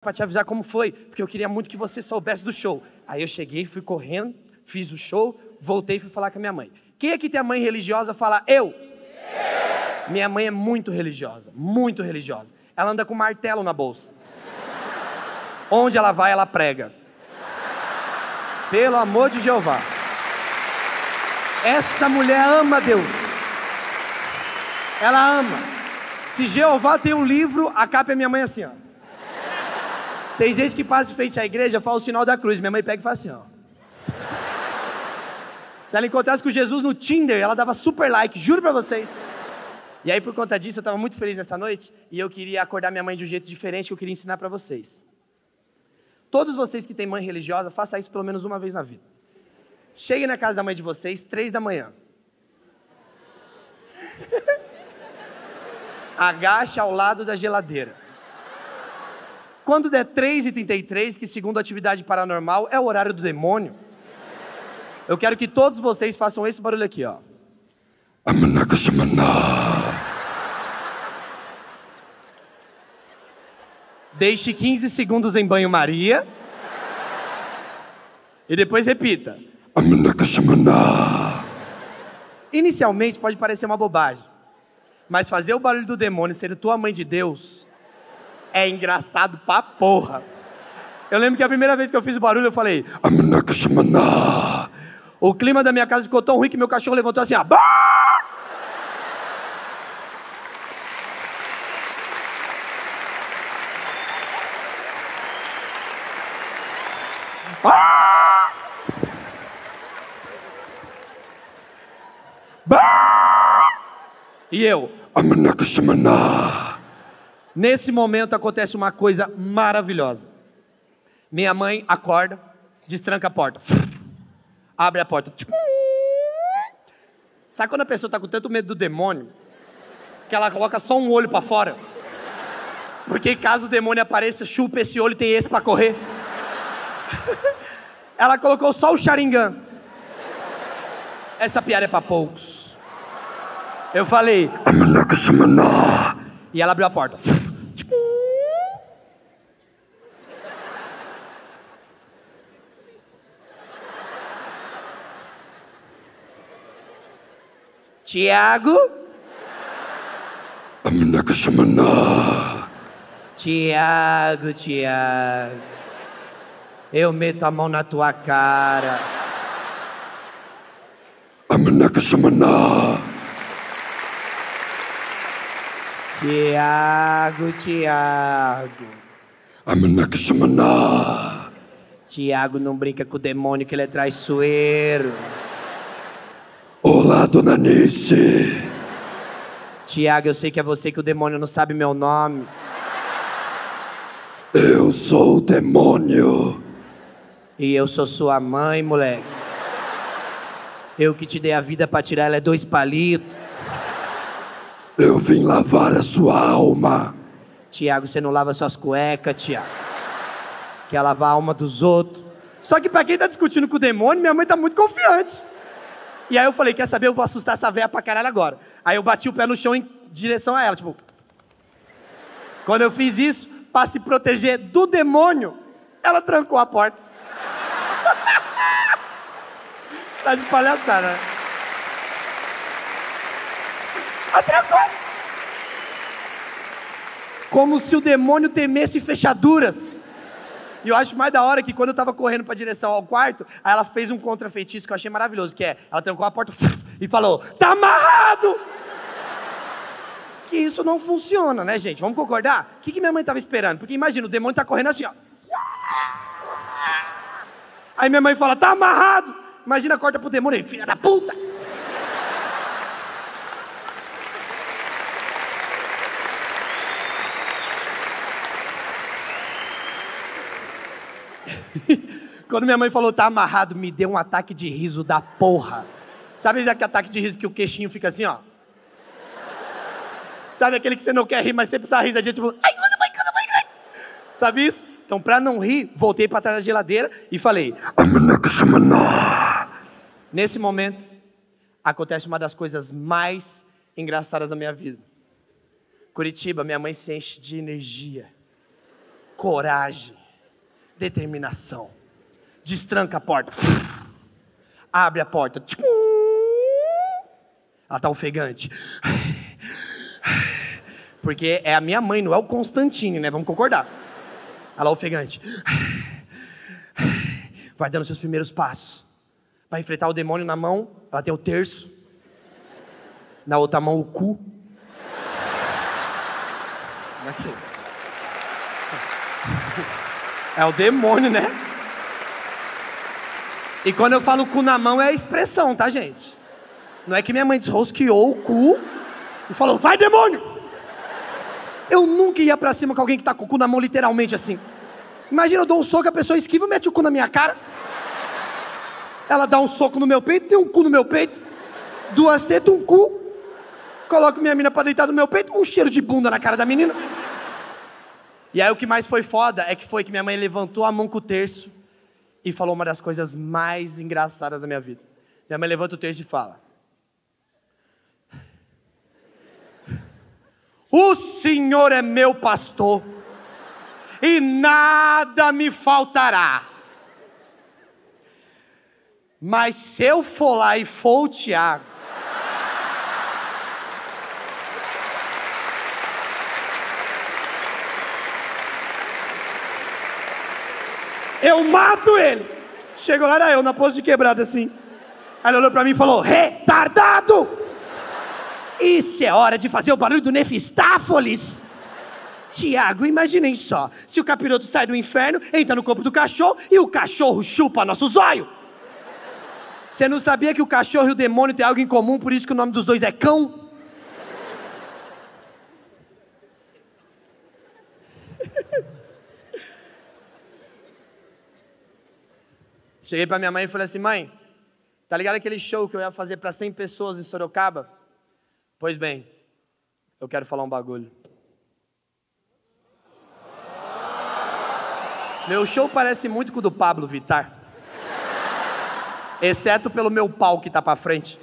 para te avisar como foi, porque eu queria muito que você soubesse do show. Aí eu cheguei, fui correndo, fiz o show, voltei e fui falar com a minha mãe. Quem aqui tem a mãe religiosa fala eu? eu? Minha mãe é muito religiosa, muito religiosa. Ela anda com martelo na bolsa. Onde ela vai, ela prega. Pelo amor de Jeová. Essa mulher ama Deus. Ela ama. Se Jeová tem um livro, a capa é minha mãe assim, ó. Tem gente que passa de frente à igreja, fala o sinal da cruz. Minha mãe pega e fala assim, ó. Se ela encontrasse com Jesus no Tinder, ela dava super like, juro pra vocês. E aí, por conta disso, eu estava muito feliz nessa noite e eu queria acordar minha mãe de um jeito diferente que eu queria ensinar para vocês. Todos vocês que têm mãe religiosa, faça isso pelo menos uma vez na vida. Chegue na casa da mãe de vocês, três da manhã. Agache ao lado da geladeira. Quando der 3h33, que segundo a atividade paranormal é o horário do demônio, eu quero que todos vocês façam esse barulho aqui, ó. Deixe 15 segundos em banho-maria. E depois repita. Inicialmente pode parecer uma bobagem. Mas fazer o barulho do demônio ser tua mãe de Deus é engraçado pra porra. Eu lembro que a primeira vez que eu fiz o barulho, eu falei. O clima da minha casa ficou tão ruim que meu cachorro levantou assim, ó. E eu. Nesse momento acontece uma coisa maravilhosa. Minha mãe acorda, destranca a porta. Abre a porta. Sabe quando a pessoa está com tanto medo do demônio que ela coloca só um olho para fora? Porque caso o demônio apareça, chupa esse olho e tem esse para correr. ela colocou só o Sharingan. Essa piada é para poucos. Eu falei. E ela abriu a porta. Tiago. Tiago, Tiago. Eu meto a mão na tua cara. Tiago, Tiago. Tiago não brinca com o demônio que ele é traiçoeiro. Olá, dona Nice. Tiago, eu sei que é você que o demônio não sabe meu nome. Eu sou o demônio. E eu sou sua mãe, moleque. Eu que te dei a vida para tirar ela é dois palitos. Eu vim lavar a sua alma. Tiago, você não lava suas cuecas, Tiago. Quer lavar a alma dos outros. Só que pra quem tá discutindo com o demônio, minha mãe tá muito confiante. E aí eu falei, quer saber, eu vou assustar essa véia pra caralho agora. Aí eu bati o pé no chão em direção a ela, tipo... Quando eu fiz isso, pra se proteger do demônio, ela trancou a porta. tá de palhaçada, né? Atrasou. Como se o demônio temesse fechaduras. E eu acho mais da hora que quando eu tava correndo pra direção ao quarto, aí ela fez um contrafeitiço que eu achei maravilhoso, que é, ela trancou a porta e falou, tá amarrado! Que isso não funciona, né, gente? Vamos concordar? O que, que minha mãe tava esperando? Porque imagina, o demônio tá correndo assim, ó. Aí minha mãe fala, tá amarrado! Imagina, corta pro demônio, filha da puta! Quando minha mãe falou, tá amarrado, me deu um ataque de riso da porra. Sabe aquele ataque de riso que o queixinho fica assim, ó? Sabe aquele que você não quer rir, mas você precisa rir, gente, tipo, ai, mãe, manda mãe, ai. Sabe isso? Então, pra não rir, voltei para trás da geladeira e falei. Nesse momento, acontece uma das coisas mais engraçadas da minha vida. Curitiba, minha mãe se enche de energia coragem, determinação. Destranca a porta. Abre a porta. Ela tá ofegante. Porque é a minha mãe, não é o Constantine, né? Vamos concordar. Ela é ofegante. Vai dando seus primeiros passos. Vai enfrentar o demônio na mão, ela tem o terço. Na outra mão, o cu. É o demônio, né? E quando eu falo cu na mão, é a expressão, tá, gente? Não é que minha mãe desrosqueou o cu e falou, vai demônio! Eu nunca ia pra cima com alguém que tá com o cu na mão, literalmente assim. Imagina, eu dou um soco, a pessoa esquiva e mete o cu na minha cara. Ela dá um soco no meu peito, tem um cu no meu peito. Duas tetas, um cu. Coloco minha mina pra deitar no meu peito, um cheiro de bunda na cara da menina. E aí o que mais foi foda é que foi que minha mãe levantou a mão com o terço e falou uma das coisas mais engraçadas da minha vida. Minha mãe levanta o terço e fala: O Senhor é meu pastor e nada me faltará. Mas se eu for lá e for o Tiago, eu mato ele. Chegou lá, era eu na posto de quebrada assim. Aí ele olhou pra mim e falou: Retardado! Isso é hora de fazer o barulho do Nefistáfolis. Tiago, imaginem só: se o capiroto sai do inferno, entra no corpo do cachorro e o cachorro chupa nosso zóio. Você não sabia que o cachorro e o demônio têm algo em comum, por isso que o nome dos dois é cão? Cheguei para minha mãe e falei assim: mãe, tá ligado aquele show que eu ia fazer para 100 pessoas em Sorocaba? Pois bem, eu quero falar um bagulho. Meu show parece muito com o do Pablo Vittar. Exceto pelo meu pau que tá para frente.